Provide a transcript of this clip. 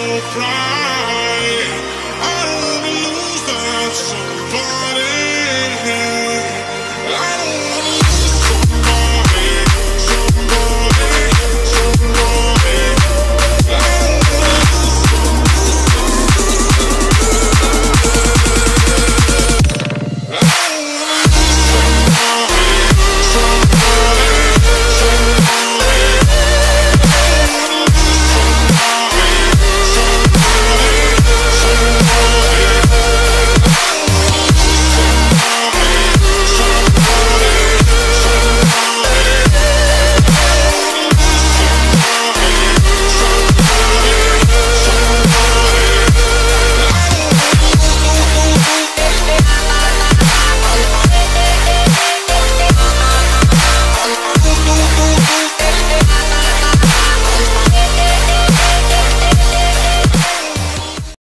so cry. I wanna lose that somebody.